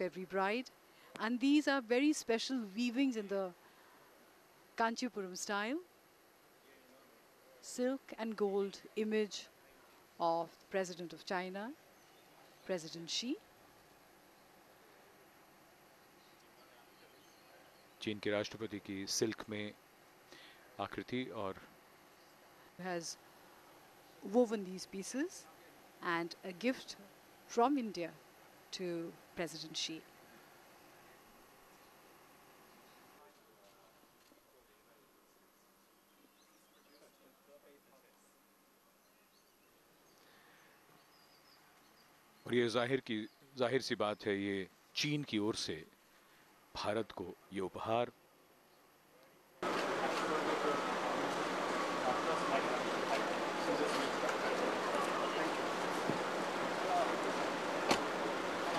every bride. And these are very special weavings in the Kanchipuram style. Silk and gold image of the President of China, President Xi. चीन के राष्ट्रपति की silk में आकृति और has woven these pieces and a gift from India to President Xi. और ये ज़ाहिर की, ज़ाहिर सी बात है, ये चीन की ओर से भारत को ये उपहार